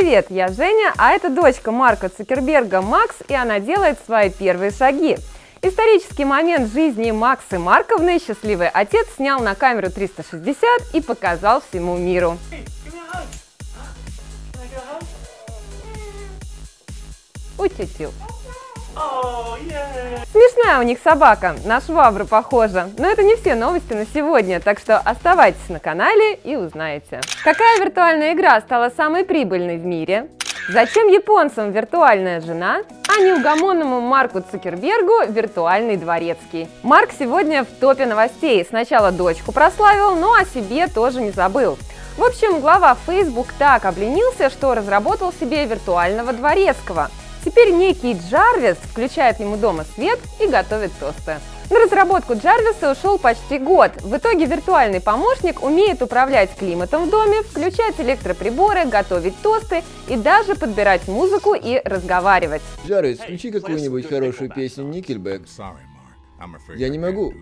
Привет, я Женя, а это дочка Марка Цукерберга Макс, и она делает свои первые шаги. Исторический момент жизни Максы Марковны счастливый отец снял на камеру 360 и показал всему миру. Смешная у них собака, на швабру похожа. Но это не все новости на сегодня, так что оставайтесь на канале и узнаете. Какая виртуальная игра стала самой прибыльной в мире? Зачем японцам виртуальная жена, а неугомонному Марку Цукербергу виртуальный дворецкий? Марк сегодня в топе новостей. Сначала дочку прославил, но о себе тоже не забыл. В общем, глава Facebook так обленился, что разработал себе виртуального дворецкого – Теперь некий Джарвис включает ему дома свет и готовит тосты. На разработку Джарвиса ушел почти год. В итоге виртуальный помощник умеет управлять климатом в доме, включать электроприборы, готовить тосты и даже подбирать музыку и разговаривать. Джарвис, включи какую-нибудь хорошую песню Никельбэк. Я не могу.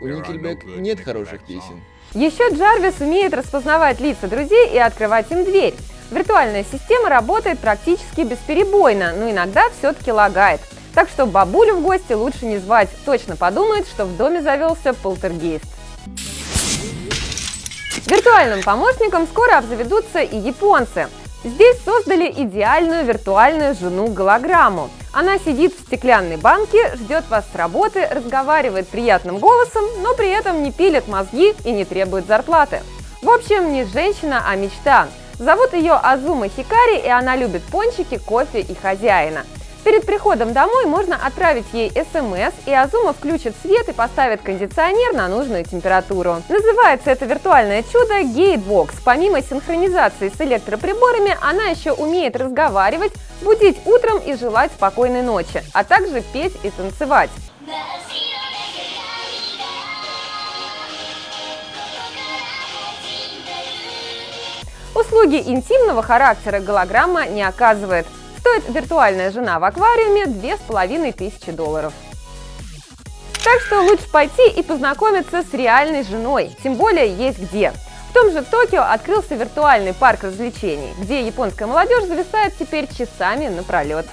У Никельбэк нет хороших песен. Еще Джарвис умеет распознавать лица друзей и открывать им дверь. Виртуальная система работает практически бесперебойно, но иногда все-таки лагает. Так что бабулю в гости лучше не звать, точно подумает, что в доме завелся полтергейст. Виртуальным помощником скоро обзаведутся и японцы. Здесь создали идеальную виртуальную жену-голограмму. Она сидит в стеклянной банке, ждет вас с работы, разговаривает приятным голосом, но при этом не пилит мозги и не требует зарплаты. В общем, не женщина, а мечта. Зовут ее Азума Хикари, и она любит пончики, кофе и хозяина. Перед приходом домой можно отправить ей смс, и Азума включит свет и поставит кондиционер на нужную температуру. Называется это виртуальное чудо Gatebox. Помимо синхронизации с электроприборами, она еще умеет разговаривать, будить утром и желать спокойной ночи, а также петь и танцевать. Услуги интимного характера голограмма не оказывает. Стоит виртуальная жена в аквариуме 2500 долларов. Так что лучше пойти и познакомиться с реальной женой, тем более есть где. В том же Токио открылся виртуальный парк развлечений, где японская молодежь зависает теперь часами напролет.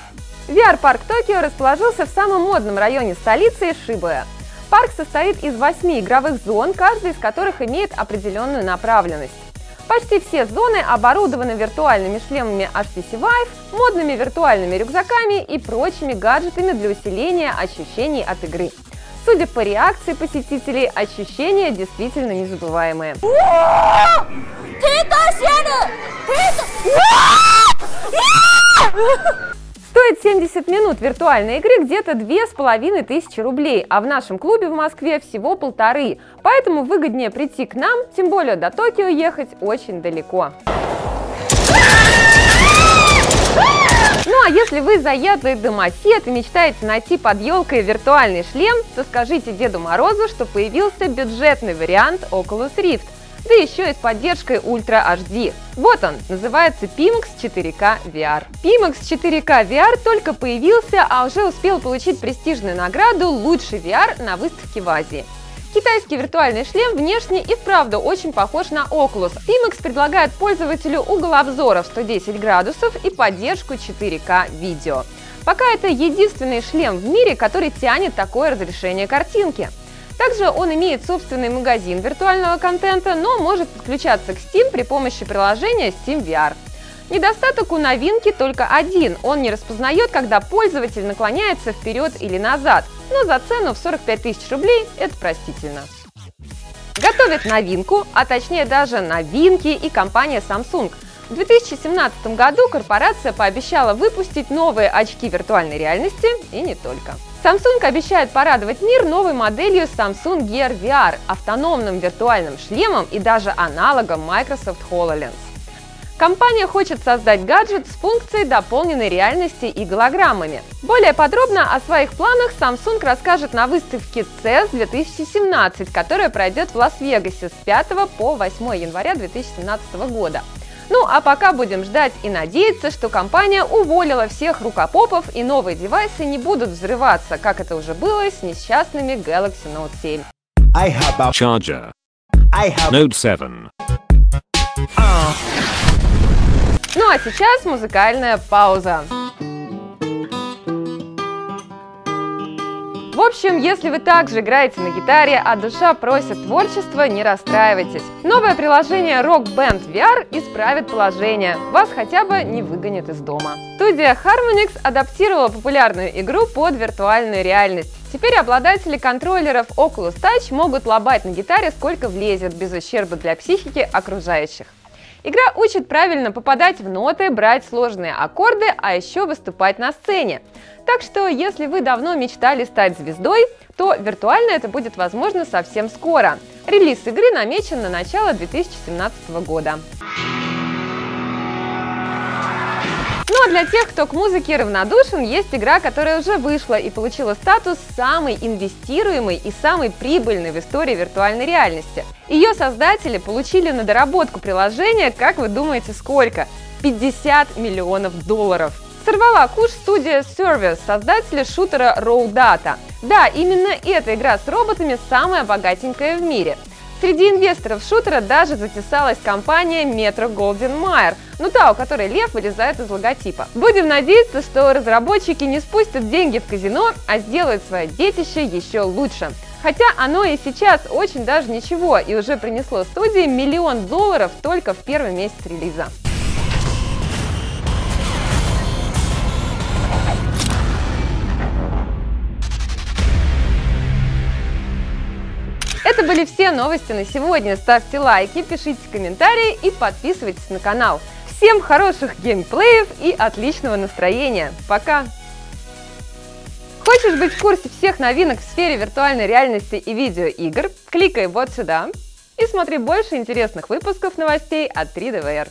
VR-парк Токио расположился в самом модном районе столицы Шибуя. Парк состоит из восьми игровых зон, каждая из которых имеет определенную направленность. Почти все зоны оборудованы виртуальными шлемами HTC Vive, модными виртуальными рюкзаками и прочими гаджетами для усиления ощущений от игры. Судя по реакции посетителей, ощущения действительно незабываемые. Стоит 70 минут виртуальной игры где-то две с половиной тысячи рублей, а в нашем клубе в Москве всего полторы. Поэтому выгоднее прийти к нам, тем более до Токио ехать очень далеко. Ну а если вы заядлый домосед и мечтаете найти под елкой виртуальный шлем, то скажите Деду Морозу, что появился бюджетный вариант Oculus Rift да еще и с поддержкой Ultra HD. Вот он, называется Pimax 4K VR. Pimax 4K VR только появился, а уже успел получить престижную награду «Лучший VR» на выставке в Азии. Китайский виртуальный шлем внешне и вправду очень похож на Oculus. Pimax предлагает пользователю угол обзора в 110 градусов и поддержку 4К видео. Пока это единственный шлем в мире, который тянет такое разрешение картинки. Также он имеет собственный магазин виртуального контента, но может подключаться к Steam при помощи приложения Steam VR. Недостаток у новинки только один – он не распознает, когда пользователь наклоняется вперед или назад, но за цену в 45 тысяч рублей это простительно. Готовит новинку, а точнее даже новинки и компания Samsung. В 2017 году корпорация пообещала выпустить новые очки виртуальной реальности и не только. Samsung обещает порадовать мир новой моделью Samsung Gear VR, автономным виртуальным шлемом и даже аналогом Microsoft HoloLens. Компания хочет создать гаджет с функцией дополненной реальности и голограммами. Более подробно о своих планах Samsung расскажет на выставке CES 2017, которая пройдет в Лас-Вегасе с 5 по 8 января 2017 года. Ну а пока будем ждать и надеяться, что компания уволила всех рукопопов и новые девайсы не будут взрываться, как это уже было с несчастными Galaxy Note 7. I have a charger. I have Note 7. Uh. Ну а сейчас музыкальная пауза. Общем, если вы также играете на гитаре, а душа просит творчества, не расстраивайтесь. Новое приложение Rock Band VR исправит положение. Вас хотя бы не выгонят из дома. Студия Harmonix адаптировала популярную игру под виртуальную реальность. Теперь обладатели контроллеров Oculus Touch могут лобать на гитаре сколько влезет, без ущерба для психики окружающих. Игра учит правильно попадать в ноты, брать сложные аккорды, а еще выступать на сцене. Так что, если вы давно мечтали стать звездой, то виртуально это будет возможно совсем скоро. Релиз игры намечен на начало 2017 года. Ну а для тех, кто к музыке равнодушен, есть игра, которая уже вышла и получила статус самой инвестируемой и самой прибыльной в истории виртуальной реальности. Ее создатели получили на доработку приложения, как вы думаете, сколько? 50 миллионов долларов. Сорвала куш студия Service, создатели шутера Raw Data. Да, именно эта игра с роботами самая богатенькая в мире. Среди инвесторов шутера даже затесалась компания Metro Golden Mayer, ну та, у которой лев вылезает из логотипа. Будем надеяться, что разработчики не спустят деньги в казино, а сделают свое детище еще лучше. Хотя оно и сейчас очень даже ничего и уже принесло студии миллион долларов только в первый месяц релиза. Это были все новости на сегодня. Ставьте лайки, пишите комментарии и подписывайтесь на канал. Всем хороших геймплеев и отличного настроения. Пока! Хочешь быть в курсе всех новинок в сфере виртуальной реальности и видеоигр? Кликай вот сюда и смотри больше интересных выпусков новостей от 3DVR.